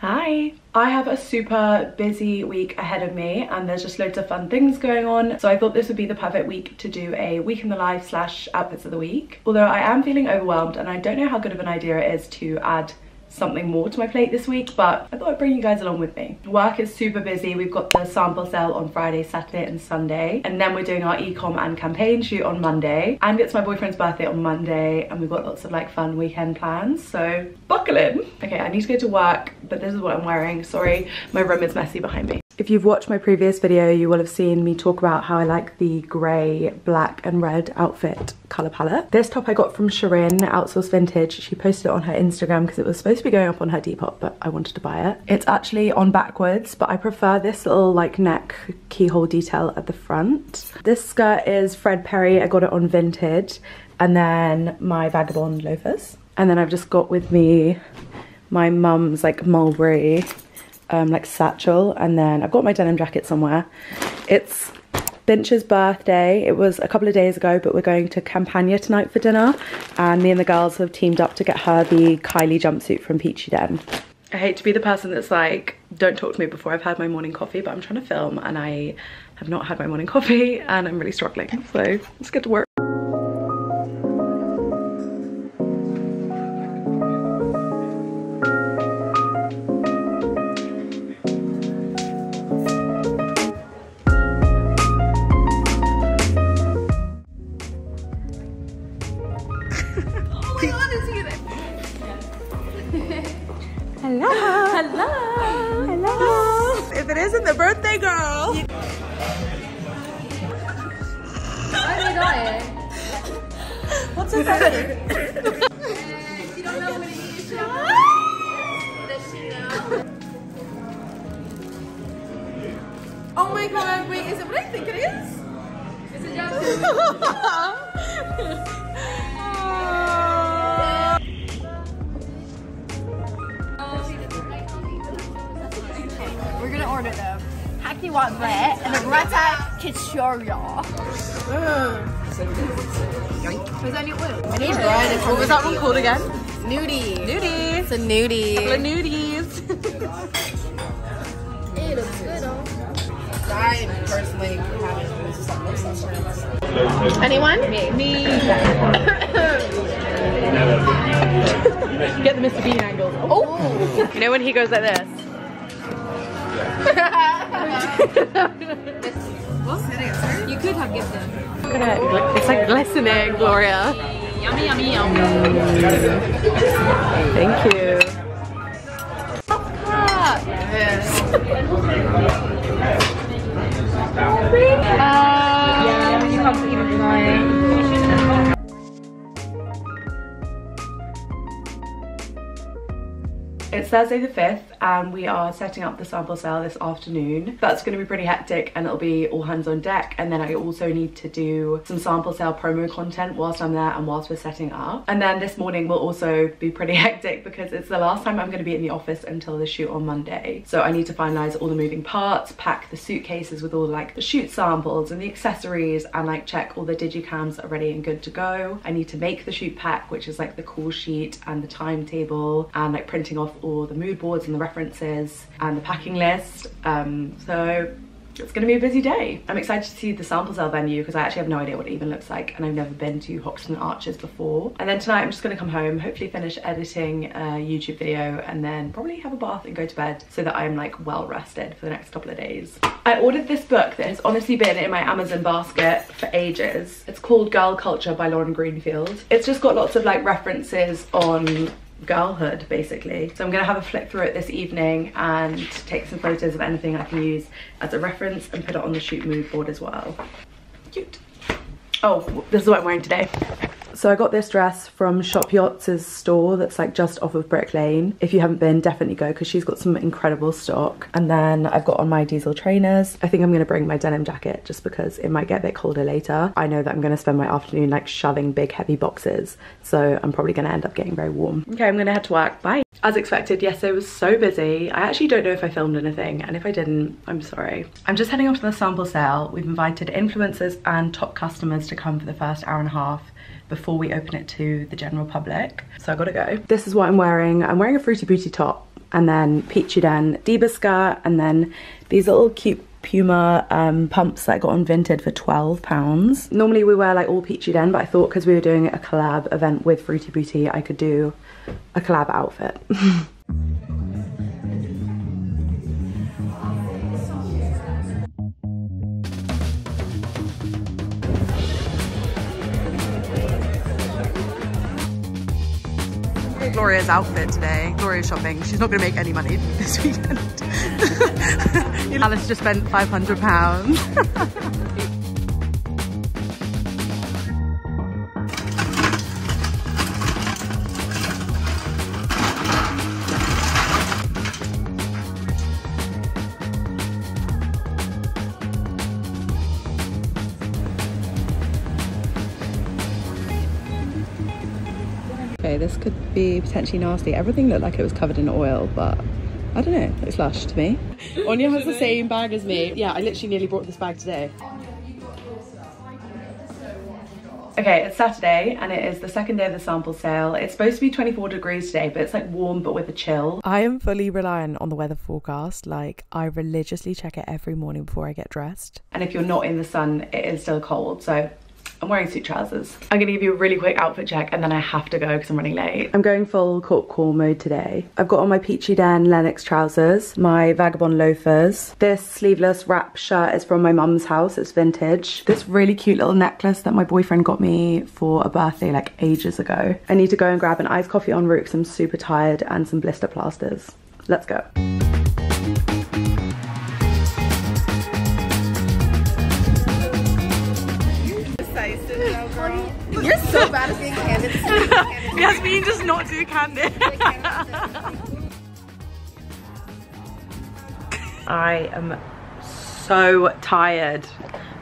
Hi. I have a super busy week ahead of me and there's just loads of fun things going on. So I thought this would be the perfect week to do a week in the life slash outfits of the week. Although I am feeling overwhelmed and I don't know how good of an idea it is to add something more to my plate this week but I thought I'd bring you guys along with me. Work is super busy. We've got the sample sale on Friday, Saturday and Sunday and then we're doing our ecom and campaign shoot on Monday and it's my boyfriend's birthday on Monday and we've got lots of like fun weekend plans so buckle in. Okay I need to go to work but this is what I'm wearing. Sorry my room is messy behind me. If you've watched my previous video, you will have seen me talk about how I like the grey, black and red outfit colour palette. This top I got from Shirin, Outsource Vintage. She posted it on her Instagram because it was supposed to be going up on her Depop, but I wanted to buy it. It's actually on backwards, but I prefer this little like neck keyhole detail at the front. This skirt is Fred Perry. I got it on Vinted. And then my Vagabond loafers. And then I've just got with me my mum's like mulberry um, like satchel and then I've got my denim jacket somewhere. It's Binch's birthday. It was a couple of days ago, but we're going to Campania tonight for dinner. And me and the girls have teamed up to get her the Kylie jumpsuit from Peachy Den. I hate to be the person that's like, don't talk to me before I've had my morning coffee, but I'm trying to film and I have not had my morning coffee and I'm really struggling. So let's get to work. Hello. Hello. Hello. If it isn't the birthday girl. Why are you dying? What's so funny? You don't know what it is. Does she know? Oh my god, wait, is it what I think it is? It's a jumpsuit. Want that and the grata kichoria. Was that new blue? I need What was that one called again? Nudie. Nudie. It's a nudie. The nudies. It looks good on. I personally haven't Anyone? Me. Me. Get the Mr. Bean angle. Oh. You know when he goes like this? You could have gifted. Look at it. It's like glistening, Gloria. Yummy, yummy, yum. Thank you. Uh, you have to eat It's Thursday the 5th and we are setting up the sample sale this afternoon. That's going to be pretty hectic and it'll be all hands on deck and then I also need to do some sample sale promo content whilst I'm there and whilst we're setting up. And then this morning will also be pretty hectic because it's the last time I'm going to be in the office until the shoot on Monday. So I need to finalise all the moving parts, pack the suitcases with all like the shoot samples and the accessories and like check all the digicams are ready and good to go. I need to make the shoot pack which is like the call sheet and the timetable and like printing off all the mood boards and the references and the packing list. Um, so it's gonna be a busy day. I'm excited to see the sample sale venue because I actually have no idea what it even looks like and I've never been to Hoxton Arches before. And then tonight I'm just gonna come home, hopefully finish editing a YouTube video and then probably have a bath and go to bed so that I'm like well rested for the next couple of days. I ordered this book that has honestly been in my Amazon basket for ages. It's called Girl Culture by Lauren Greenfield. It's just got lots of like references on girlhood basically. So i'm gonna have a flick through it this evening and take some photos of anything i can use as a reference and put it on the shoot mood board as well. Cute. Oh this is what i'm wearing today so I got this dress from Shop Yachts' store that's like just off of Brick Lane. If you haven't been, definitely go because she's got some incredible stock. And then I've got on my diesel trainers. I think I'm going to bring my denim jacket just because it might get a bit colder later. I know that I'm going to spend my afternoon like shoving big heavy boxes. So I'm probably going to end up getting very warm. Okay, I'm going to head to work. Bye. As expected, yes, yesterday was so busy. I actually don't know if I filmed anything and if I didn't, I'm sorry. I'm just heading off to the sample sale. We've invited influencers and top customers to come for the first hour and a half before we open it to the general public. So I gotta go. This is what I'm wearing. I'm wearing a Fruity Booty top and then Peachy Den Diva skirt, and then these little cute Puma um, pumps that I got on Vinted for £12. Normally we wear like all Peachy Den, but I thought because we were doing a collab event with Fruity Booty, I could do a collab outfit. Gloria's outfit today. Gloria's shopping. She's not going to make any money this weekend. Alice just spent 500 pounds. this could be potentially nasty. Everything looked like it was covered in oil, but I don't know. It's lush to me. Anya has the same bag as me. Yeah, I literally nearly brought this bag today. Okay, it's Saturday and it is the second day of the sample sale. It's supposed to be 24 degrees today, but it's like warm but with a chill. I am fully reliant on the weather forecast. Like, I religiously check it every morning before I get dressed. And if you're not in the sun, it is still cold. So I'm wearing suit trousers. I'm gonna give you a really quick outfit check and then I have to go because I'm running late. I'm going full court call mode today. I've got on my Peachy Den Lennox trousers, my Vagabond loafers. This sleeveless wrap shirt is from my mum's house, it's vintage. This really cute little necklace that my boyfriend got me for a birthday like ages ago. I need to go and grab an iced coffee en route because I'm super tired and some blister plasters. Let's go. You're so bad at being candid. Yes, Yasmin does not do candid. I am so tired.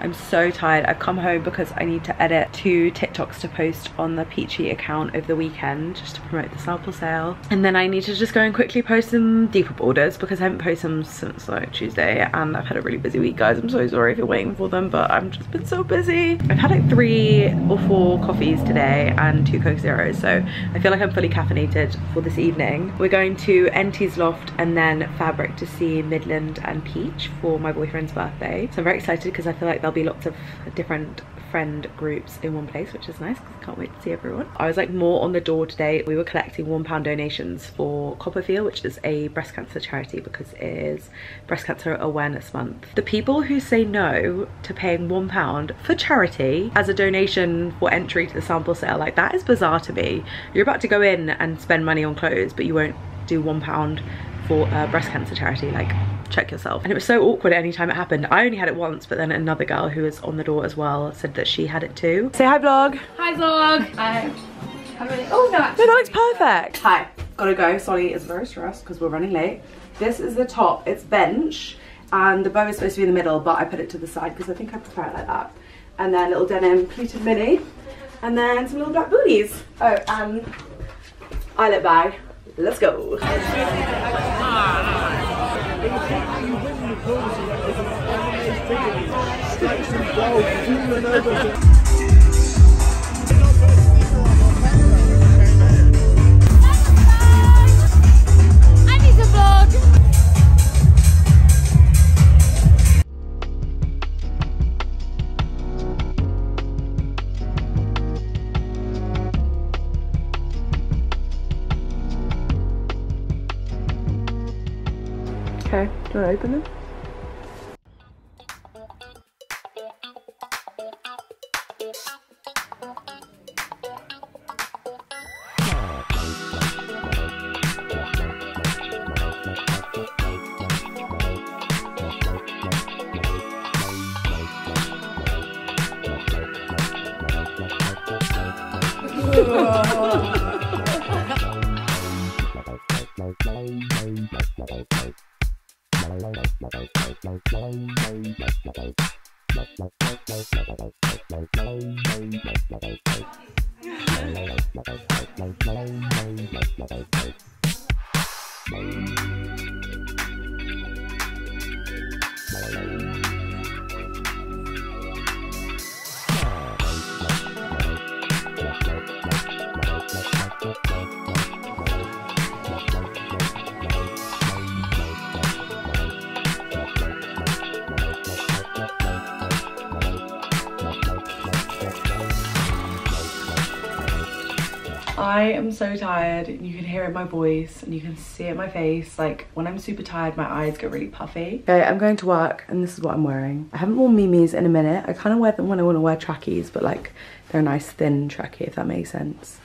I'm so tired. I've come home because I need to edit two TikToks to post on the Peachy account over the weekend just to promote the sample sale. And then I need to just go and quickly post some Depop orders because I haven't posted them since like Tuesday and I've had a really busy week guys. I'm so sorry if you're waiting for them but I've just been so busy. I've had like three or four coffees today and two Coke Zeros so I feel like I'm fully caffeinated for this evening. We're going to NT's Loft and then Fabric to see Midland and Peach for my boyfriend's birthday. So I'm very excited because I feel like there'll be lots of different friend groups in one place which is nice because I can't wait to see everyone. I was like more on the door today. We were collecting one pound donations for CoppaFeel which is a breast cancer charity because it is breast cancer awareness month. The people who say no to paying one pound for charity as a donation for entry to the sample sale like that is bizarre to me. You're about to go in and spend money on clothes but you won't do one pound for a breast cancer charity like check yourself. And it was so awkward anytime it happened. I only had it once but then another girl who was on the door as well said that she had it too. Say hi vlog. Hi vlog. Hi. I'm really, oh no. no that looks perfect. Hi. Gotta go. Solly is very stressed because we're running late. This is the top. It's bench and the bow is supposed to be in the middle but i put it to the side because i think i prefer it like that. And then little denim pleated mini and then some little black booties. Oh um, and eyelet bag. Let's go I Okay, do you want to open them? Oh. I am so tired you can hear it in my voice and you can see it in my face. Like when I'm super tired, my eyes get really puffy. Okay, I'm going to work and this is what I'm wearing. I haven't worn Mimi's in a minute. I kind of wear them when I want to wear trackies, but like they're a nice thin trackie if that makes sense.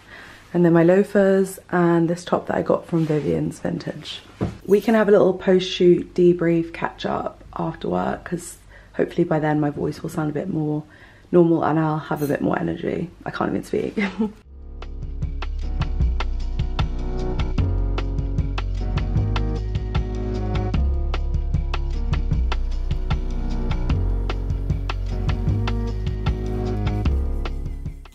And then my loafers and this top that I got from Vivien's Vintage. We can have a little post-shoot debrief catch up after work because hopefully by then my voice will sound a bit more normal and I'll have a bit more energy. I can't even speak.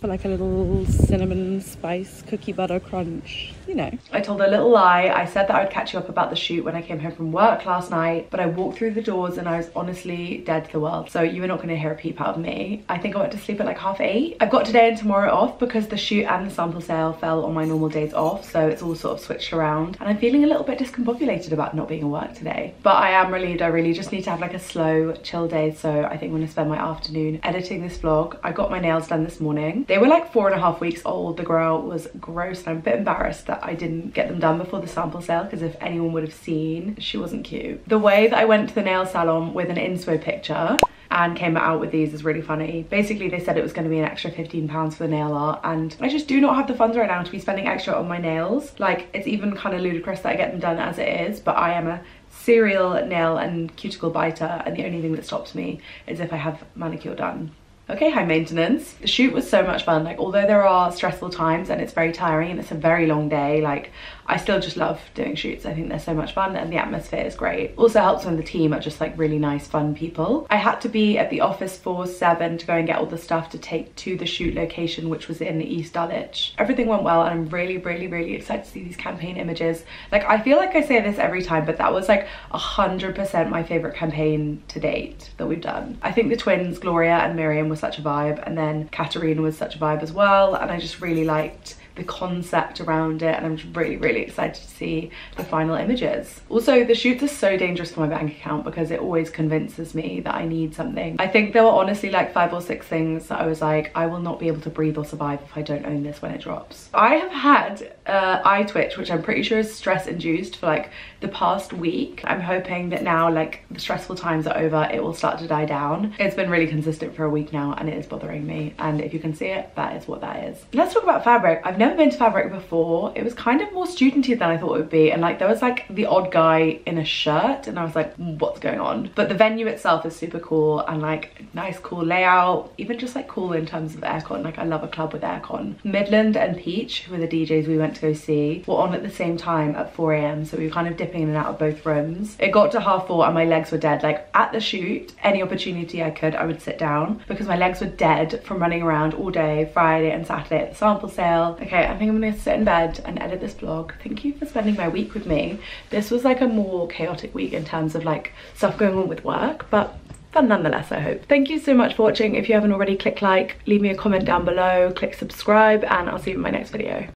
for like a little cinnamon spice cookie butter crunch, you know. I told a little lie. I said that I would catch you up about the shoot when I came home from work last night, but I walked through the doors and I was honestly dead to the world. So you are not gonna hear a peep out of me. I think I went to sleep at like half eight. I've got today and tomorrow off because the shoot and the sample sale fell on my normal days off. So it's all sort of switched around and I'm feeling a little bit discombobulated about not being at work today. But I am relieved. I really just need to have like a slow, chill day. So I think I'm gonna spend my afternoon editing this vlog. I got my nails done this morning. They were like four and a half weeks old. The girl was gross and I'm a bit embarrassed that I didn't get them done before the sample sale because if anyone would have seen, she wasn't cute. The way that I went to the nail salon with an inspo picture and came out with these is really funny. Basically, they said it was going to be an extra 15 pounds for the nail art and I just do not have the funds right now to be spending extra on my nails. Like, it's even kind of ludicrous that I get them done as it is, but I am a serial nail and cuticle biter and the only thing that stops me is if I have manicure done okay high maintenance. The shoot was so much fun. Like although there are stressful times and it's very tiring and it's a very long day like I still just love doing shoots. I think they're so much fun and the atmosphere is great. Also helps when the team are just like really nice, fun people. I had to be at the office for seven to go and get all the stuff to take to the shoot location, which was in East Dulwich. Everything went well and I'm really, really, really excited to see these campaign images. Like I feel like I say this every time, but that was like hundred percent my favorite campaign to date that we've done. I think the twins, Gloria and Miriam were such a vibe and then Katerina was such a vibe as well. And I just really liked the concept around it and I'm really really excited to see the final images. Also the shoots are so dangerous for my bank account because it always convinces me that I need something. I think there were honestly like five or six things that I was like I will not be able to breathe or survive if I don't own this when it drops. I have had uh, eye twitch which I'm pretty sure is stress induced for like the past week. I'm hoping that now like the stressful times are over it will start to die down. It's been really consistent for a week now and it is bothering me and if you can see it that is what that is. Let's talk about fabric. I've never never been to Fabric before. It was kind of more studenty than I thought it would be. And like there was like the odd guy in a shirt and I was like, mm, what's going on? But the venue itself is super cool and like nice cool layout, even just like cool in terms of aircon. Like I love a club with aircon. Midland and Peach, who were the DJs we went to go see, were on at the same time at 4 a.m. So we were kind of dipping in and out of both rooms. It got to half four and my legs were dead. Like at the shoot, any opportunity I could, I would sit down because my legs were dead from running around all day, Friday and Saturday at the sample sale. Okay, okay, I think I'm gonna sit in bed and edit this vlog. Thank you for spending my week with me. This was like a more chaotic week in terms of like stuff going on with work, but fun nonetheless, I hope. Thank you so much for watching. If you haven't already, click like, leave me a comment down below, click subscribe, and I'll see you in my next video.